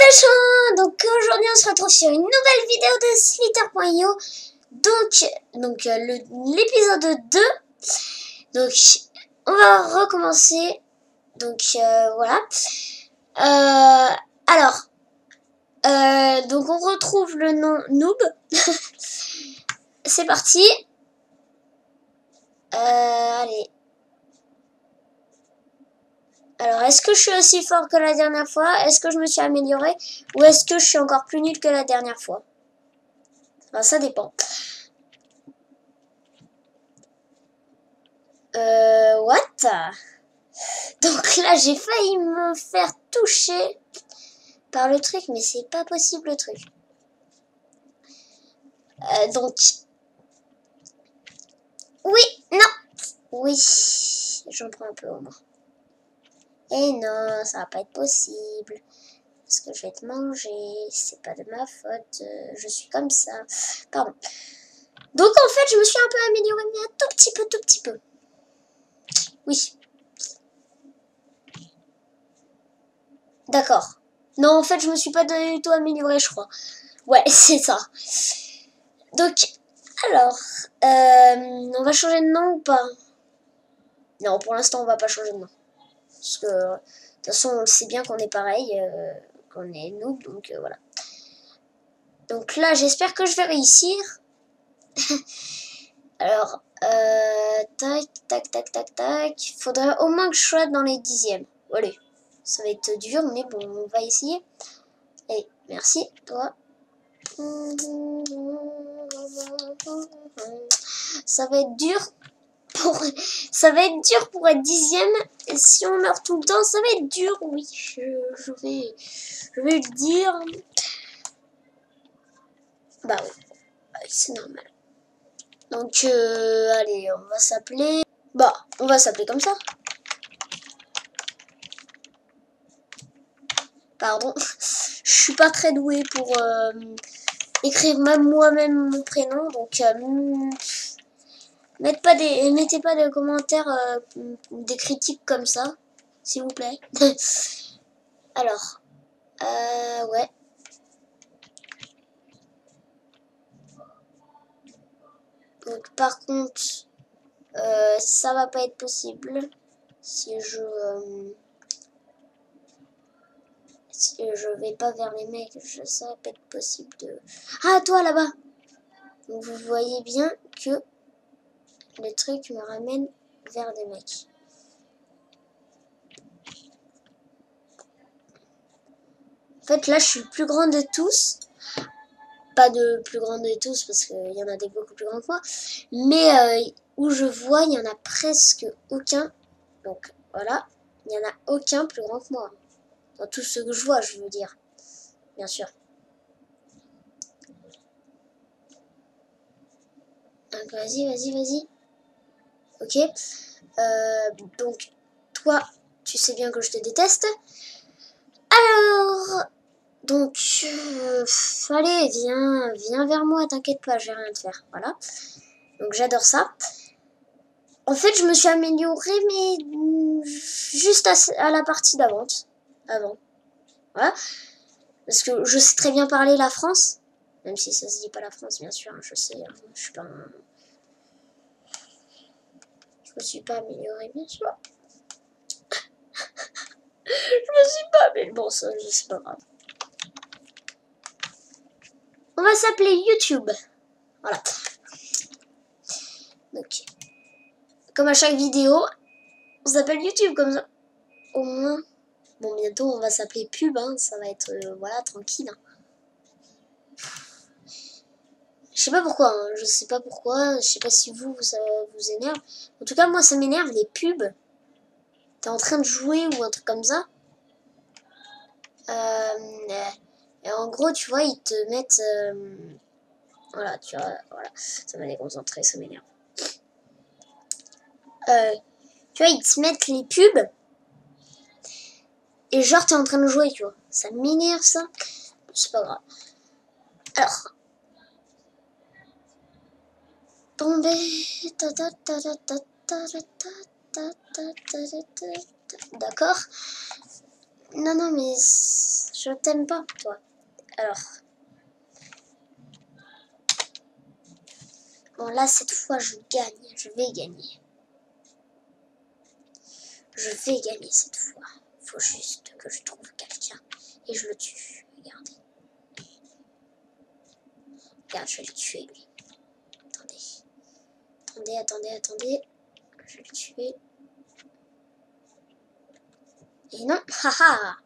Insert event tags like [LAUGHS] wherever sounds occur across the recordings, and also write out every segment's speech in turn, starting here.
les Donc aujourd'hui on se retrouve sur une nouvelle vidéo de Slither.io Donc, donc euh, l'épisode 2 Donc on va recommencer. Donc euh, voilà. Euh, Alors Donc on retrouve le nom Noob. [LAUGHS] C'est parti Allez alors, est-ce que je suis aussi fort que la dernière fois? Est-ce que je me suis amélioré? Ou est-ce que je suis encore plus nul que la dernière fois? Ça dépend. Euh, what? Donc là, j'ai failli me faire toucher par le truc, mais c'est pas possible le truc. Euh, donc... Oui, non Oui, j'en prends un peu au moins. Et non, ça va pas être possible. Parce que je vais te manger. C'est pas de ma faute. Euh, je suis comme ça. Pardon. Donc en fait, je me suis un peu améliorée, mais un tout petit peu, tout petit peu. Oui. D'accord. Non, en fait, je me suis pas du tout améliorée, je crois. Ouais, [LAUGHS] c'est ça. Donc, alors, euh, on va changer de nom ou pas? Non, pour l'instant, on va pas changer de nom. Parce que, de toute façon, on sait bien qu'on est pareil, euh, qu'on est noob, donc euh, voilà. Donc là, j'espère que je vais réussir. [LAUGHS] Alors, euh, tac, tac, tac, tac, tac. Faudrait au moins que je sois dans les dixièmes. Allez, ça va être dur, mais bon, on va essayer. Allez, merci, toi. Ça va être dur ça va être dur pour être dixième. Si on meurt tout le temps, ça va être dur, oui. Je, vais, je vais le dire. Bah oui, c'est normal. Donc, euh, allez, on va s'appeler... Bah, on va s'appeler comme ça. Pardon. [LAUGHS] Je suis pas très douée pour euh, écrire même moi-même mon prénom. Donc, euh, Mettez pas des, mettez pas de commentaires, euh, des critiques comme ça, s'il vous plaît. [LAUGHS] Alors, euh, ouais. Donc par contre, euh, ça va pas être possible si je euh, si je vais pas vers les mecs, ça va pas être possible de. Ah toi là-bas. vous voyez bien que le truc me ramène vers des mecs. En fait, là, je suis le plus grand de tous. Pas de plus grand de tous, parce qu'il y en a des beaucoup plus grands que moi. Mais euh, où je vois, il n'y en a presque aucun. Donc, voilà. Il n'y en a aucun plus grand que moi. Dans tout ce que je vois, je veux dire. Bien sûr. Vas-y, vas-y, vas-y. Ok euh, Donc, toi, tu sais bien que je te déteste. Alors, donc, euh, allez, viens, viens vers moi, t'inquiète pas, j'ai rien à te faire. Voilà. Donc, j'adore ça. En fait, je me suis améliorée, mais juste à, la partie d'avant. Avant. Voilà. Parce que je sais très bien parler la France. Même si ça se dit pas la France, bien sûr, hein, je sais. Hein, je suis pas un me suis pas améliorée, bien sûr. [LAUGHS] je me suis pas, mais bon, ça, c'est pas grave. On va s'appeler YouTube. Voilà. Donc, comme à chaque vidéo, on s'appelle YouTube comme ça. Au moins. Bon, bientôt, on va s'appeler pub, hein. ça va être, euh, voilà, tranquille. Hein. Je sais pas pourquoi, hein. je sais pas pourquoi, je sais pas si vous, ça vous énerve. En tout cas, moi, ça m'énerve, les pubs. T'es en train de jouer ou un truc comme ça. Euh, et en gros, tu vois, ils te mettent... Euh, voilà, tu vois, voilà, ça m'a déconcentré, ça m'énerve. Euh, tu vois, ils te mettent les pubs. Et genre, t'es en train de jouer, tu vois. Ça m'énerve, ça. C'est pas grave. Alors, D'accord Non, non, mais je t'aime pas, toi. Alors. Bon, là, cette fois, je gagne. Je vais gagner. Je vais gagner cette fois. Faut juste que je trouve quelqu'un et je le tue. Regardez. Regarde, je vais le tuer, lui. Attendez. Attendez, attendez. Je vais le tuer. Et non, haha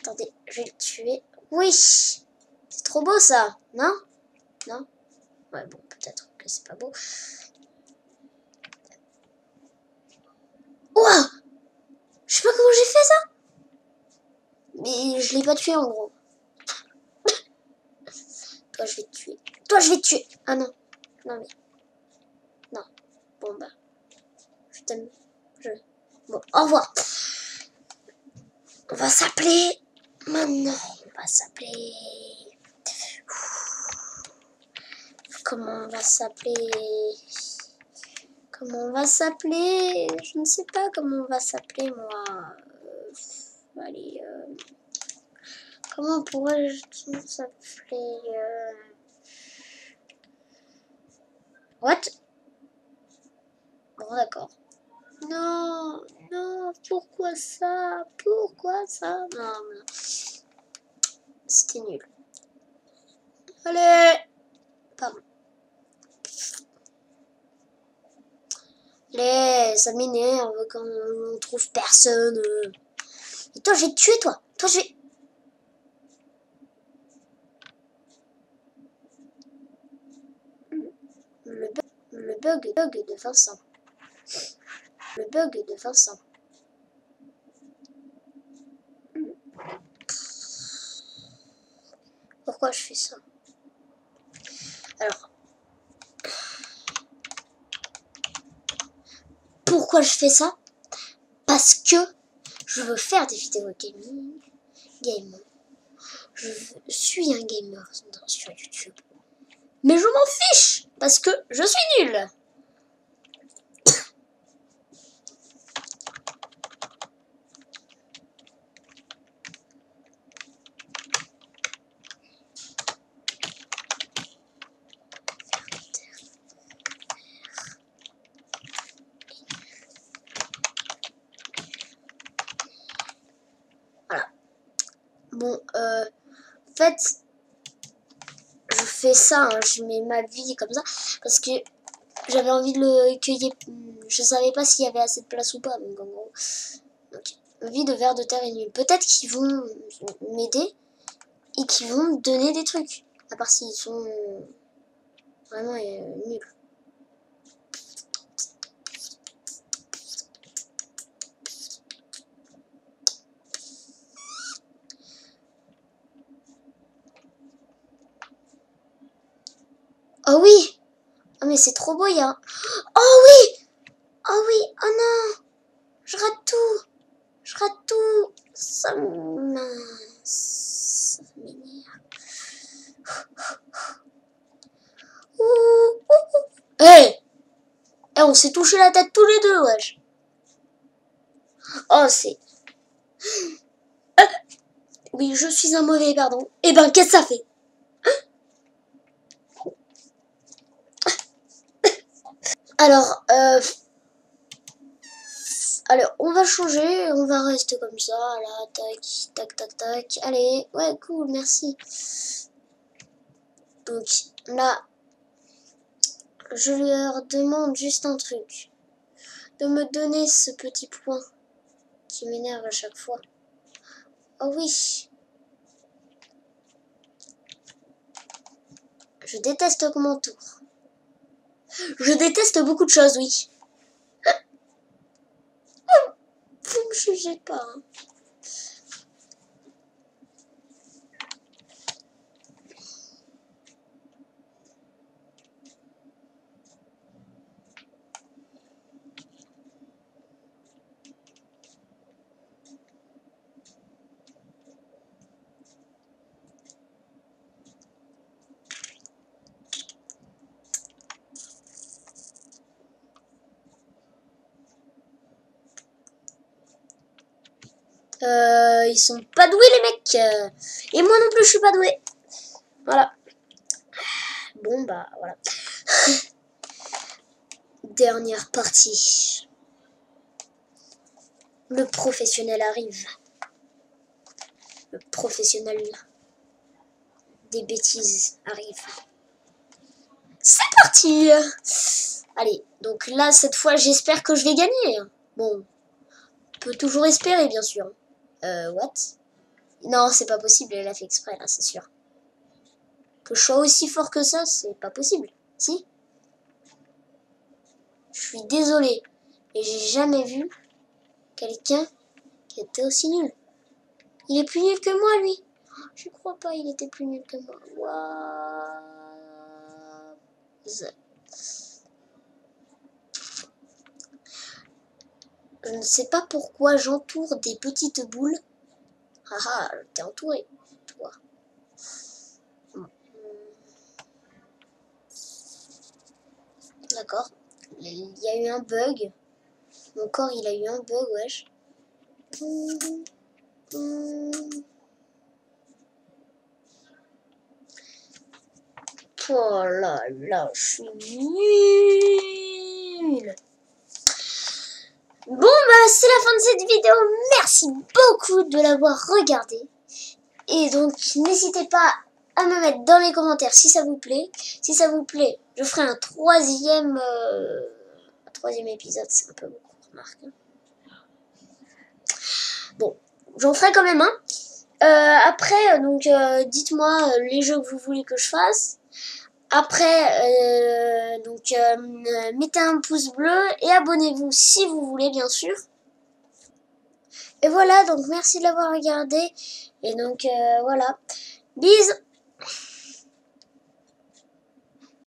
Attendez, je vais le tuer. Oui C'est trop beau ça, non? Non? Ouais, bon, peut-être que c'est pas beau. Ouah Je sais pas comment j'ai fait ça Mais je l'ai pas tué en gros. Toi, je vais te tuer. Toi, je vais te tuer Ah non. Non, mais... Bon, bah... Je t'aime. Bon, au revoir on va s'appeler maintenant. On va s'appeler. Comment on va s'appeler? Comment on va s'appeler? Je ne sais pas comment on va s'appeler moi. Euh, allez. Euh, comment pourrais-je s'appeler euh... What? D'accord. Non, non, pourquoi ça Pourquoi ça? Non. C'était nul. Allez Pardon. Allez, ça m'énerve quand on trouve personne. Et toi, j'ai tué, toi. Toi, j'ai... Le bug, le bug, bug de Vincent. Le bug de Vincent. Pourquoi je fais ça? Alors. Pourquoi je fais ça? Parce que je veux faire des vidéos gaming. Game. Je suis un gamer sur YouTube. Mais je m'en fiche parce que je suis nul. Bon, euh, en je fais ça, hein, je mets ma vie comme ça, parce que j'avais envie de le cueillir. Je savais pas s'il y avait assez de place ou pas, donc en gros. vie de verre de terre est nulle. Peut-être qu'ils vont m'aider et qu'ils vont me donner des trucs, à part s'ils sont vraiment euh, nuls. Oh oui. Oh mais c'est trop beau, il y a... Oh oui. Oh oui. Oh non. Je rate tout. Je rate tout. Ça m'énerve. Hé hey. Eh, on s'est touché la tête tous les deux, wesh. Oh, c'est... Oui, je suis un mauvais, pardon. Eh ben, qu'est-ce que ça fait? Alors, euh... Alors, on va changer, on va rester comme ça, là, tac, tac, tac, tac. Allez, ouais, cool, merci. Donc, là, je leur demande juste un truc. De me donner ce petit point qui m'énerve à chaque fois. Oh oui. Je déteste mon tour. Je déteste beaucoup de choses, oui. Vous me jugez pas. Hein. Euh, ils sont pas doués les mecs. Et moi non plus je suis pas doué. Voilà. Bon bah voilà. [LAUGHS] Dernière partie. Le professionnel arrive. Le professionnel des bêtises arrive. C'est parti Allez, donc là, cette fois, j'espère que je vais gagner. Bon, on peut toujours espérer, bien sûr. Euh, what? Non, c'est pas possible, elle a fait exprès, c'est sûr. Que je sois aussi fort que ça, c'est pas possible. Si? Je suis désolé. Et j'ai jamais vu quelqu'un qui était aussi nul. Il est plus nul que moi, lui. Je crois pas, il était plus nul que moi. Je ne sais pas pourquoi j'entoure des petites boules. Ah ah, t'es entouré, toi. D'accord. Il y a eu un bug. Mon corps, il a eu un bug, wesh. Oh là là, je suis. Bon bah c'est la fin de cette vidéo. Merci beaucoup de l'avoir regardé. Et donc n'hésitez pas à me mettre dans les commentaires si ça vous plaît. Si ça vous plaît, je ferai un troisième, euh, épisode. C'est un peu beaucoup, remarque. Hein. Bon, j'en ferai quand même un. Euh, après, donc euh, dites-moi les jeux que vous voulez que je fasse. Après, euh, donc euh, mettez un pouce bleu et abonnez-vous si vous voulez, bien sûr. Et voilà, donc merci de l'avoir regardé. Et donc euh, voilà. Bisous